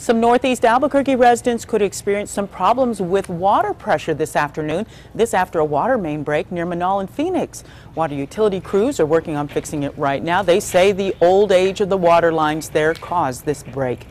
Some northeast Albuquerque residents could experience some problems with water pressure this afternoon. This after a water main break near Menaul and Phoenix. Water utility crews are working on fixing it right now. They say the old age of the water lines there caused this break.